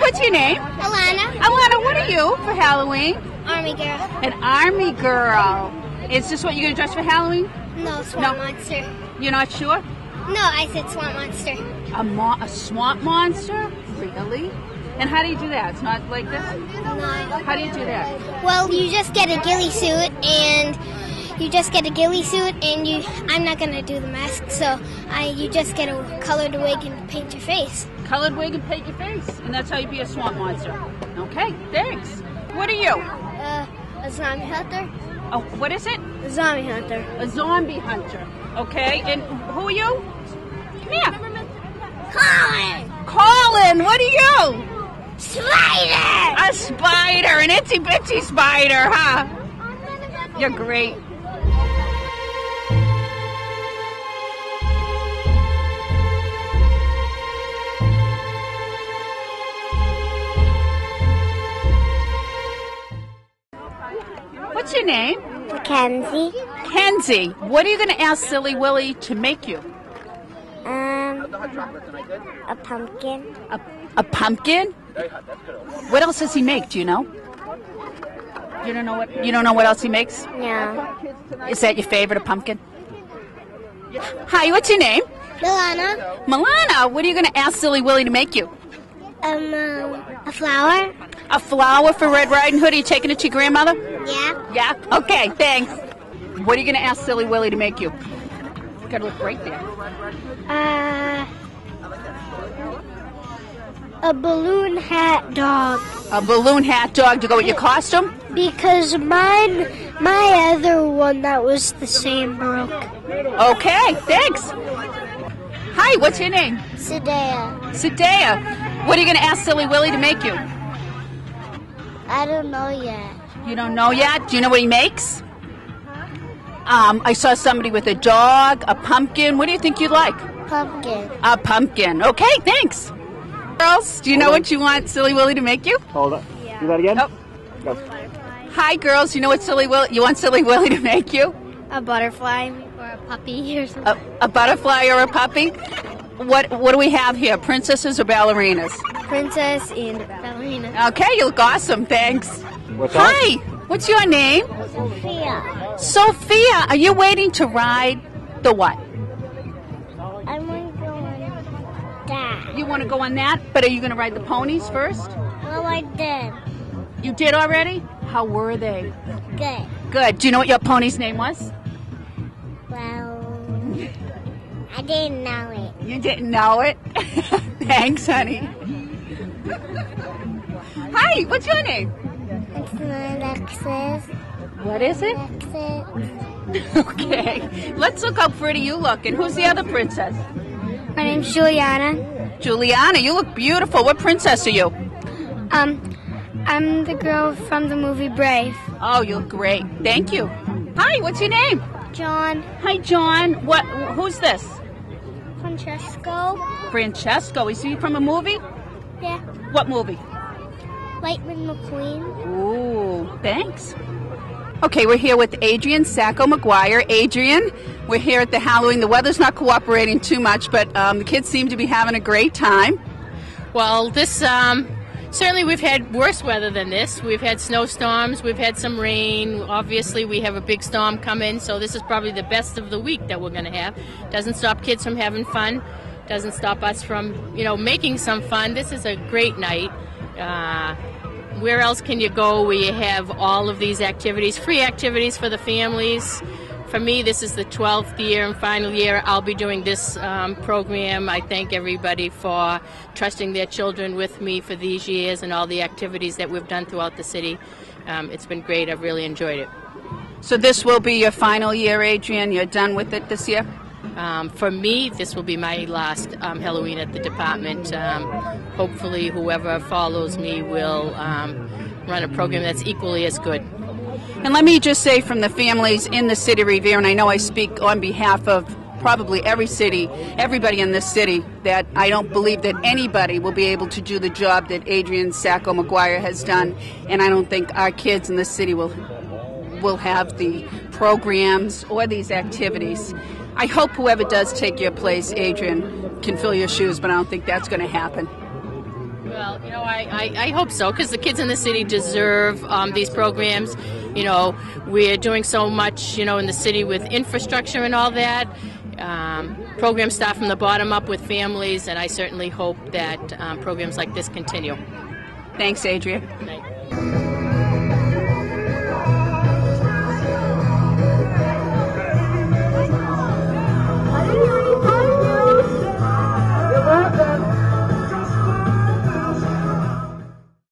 what's your name? Alana. Alana, what are you for Halloween? Army girl. An army girl. Is this what you're going to dress for Halloween? No, swamp No. monster. You're not sure? No, I said swamp monster. A, mo- a swamp monster? Really? And how do you do that? It's not like this? No. How do you do that? Well, you just get a ghillie suit and you just get a ghillie suit and you I'm not gonna do the mask, so I you just get a colored wig and paint your face. Colored wig and paint your face. And that's how you be a swamp monster. Okay, thanks. What are you? Uh, a zombie hunter? Oh, what is it? A zombie hunter. A zombie hunter. Okay, and who are you? Come here. Colin! Colin, what are you? Spider! A spider, an itsy bitsy spider, huh? You're great. What's your name? Mackenzie. Kenzie. What are you going to ask Silly Willy to make you? Um, a pumpkin. A, a pumpkin? What else does he make? Do you know? You don't know what you don't know what else he makes? No. Is that your favorite, a pumpkin? Hi, what's your name? Milana. Milana. What are you going to ask Silly Willy to make you? Um, uh, a flower. A flower for Red Riding Hood? Are you taking it to your grandmother? Yeah. Yeah. Okay. Thanks. What are you going to ask Silly Willy to make you? Got to look right there. Uh, a balloon hat dog. A balloon hat dog to go with your costume. Because mine, my other one that was the same broke. Okay. Thanks. Hi. What's your name? Sadea. Sadea. What are you going to ask Silly Willy to make you? I don't know yet. You don't know yet? Do you know what he makes? Um, I saw somebody with a dog, a pumpkin. What do you think you'd like? Pumpkin. A pumpkin. Okay, thanks. Girls, do you know what you want Silly Willy to make you? Hold on. Do that again? Oh. Go. Hi, girls. You know what Silly Willy? You want Silly Willy to make you? A butterfly or a puppy or something. A, a butterfly or a puppy? What What do we have here? Princesses or ballerinas? Princess and ballerina. Okay, you look awesome. Thanks. What's that? Hi. What's your name? Sophia. Sophia. Are you waiting to ride the what? I'm going to go on that. You want to go on that, but are you going to ride the ponies first? Well, I did. You did already? How were they? Good. Good. Do you know what your pony's name was? Well, I didn't know it. You didn't know it? Thanks, honey. Hi, what's your name? It's my Alexis. What is it? Alexis. Okay. Let's look how pretty you look. And who's the other princess? My name's Juliana. Juliana, you look beautiful. What princess are you? Um, I'm the girl from the movie Brave. Oh, you look great. Thank you. Hi, what's your name? John Hi, John. What? Who's this? Francesco. Francesco. Is he from a movie? Yeah. What movie? Lightning McQueen. Ooh, thanks. Okay, we're here with Adrian Sacco McGuire. Adrian, we're here at the Halloween. The weather's not cooperating too much, but um, the kids seem to be having a great time. Well, this um, certainly we've had worse weather than this. We've had snowstorms, we've had some rain. Obviously, we have a big storm coming, so this is probably the best of the week that we're going to have. Doesn't stop kids from having fun. Doesn't stop us from, you know, making some fun. This is a great night. Uh, where else can you go where you have all of these activities, free activities for the families? For me, this is the 12th year and final year I'll be doing this um, program. I thank everybody for trusting their children with me for these years and all the activities that we've done throughout the city. Um, it's been great. I've really enjoyed it. So this will be your final year, Adrian. You're done with it this year? Um, for me, this will be my last um, Halloween at the department. Um, hopefully, whoever follows me will um, run a program that's equally as good. And let me just say from the families in the city of Revere, and I know I speak on behalf of probably every city, everybody in this city, that I don't believe that anybody will be able to do the job that Adrian Sacco McGuire has done, and I don't think our kids in this city will will have the programs or these activities. I hope whoever does take your place, Adrian, can fill your shoes, but I don't think that's going to happen. Well, you know, I, I, I hope so because the kids in the city deserve um, these programs. You know, we're doing so much, you know, in the city with infrastructure and all that. Um, programs start from the bottom up with families, and I certainly hope that um, programs like this continue. Thanks, Adria.